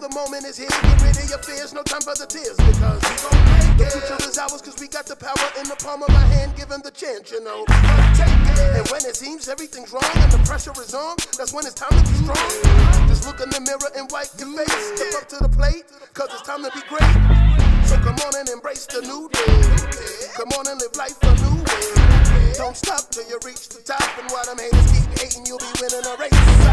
now, the moment is here. Get rid of your fears, no time for the tears. Because we gon' make it. The future is ours, cause we got the power in the palm of our hand, given the chance, you know. Take it. And when it seems everything's wrong and the pressure is on, that's when it's time to be strong. Just look in the mirror and wipe your face. Step up to the plate, cause it's time to be great. So come on and embrace the new day. Come on and live life a new way. Don't stop till you reach the top, and while them haters keep hating, you'll be winning a race.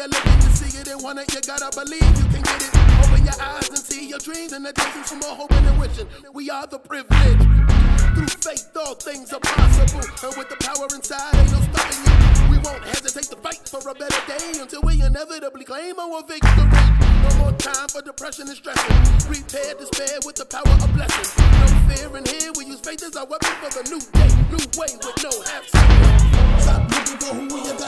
A new way of living. You see it and want it, you gotta believe you can get it. Open your eyes and see your dreams and the days some more hoping and wishing. We are the privileged. Through faith, all things are possible. And with the power inside, ain't no stopping you. We won't hesitate to fight for a better day until we inevitably claim our victory. No more time for depression and stressing. Repair despair with the power of blessing. No fear in here, we use faith as our weapon for the new day, new way with no half. Stop looking for who you gotta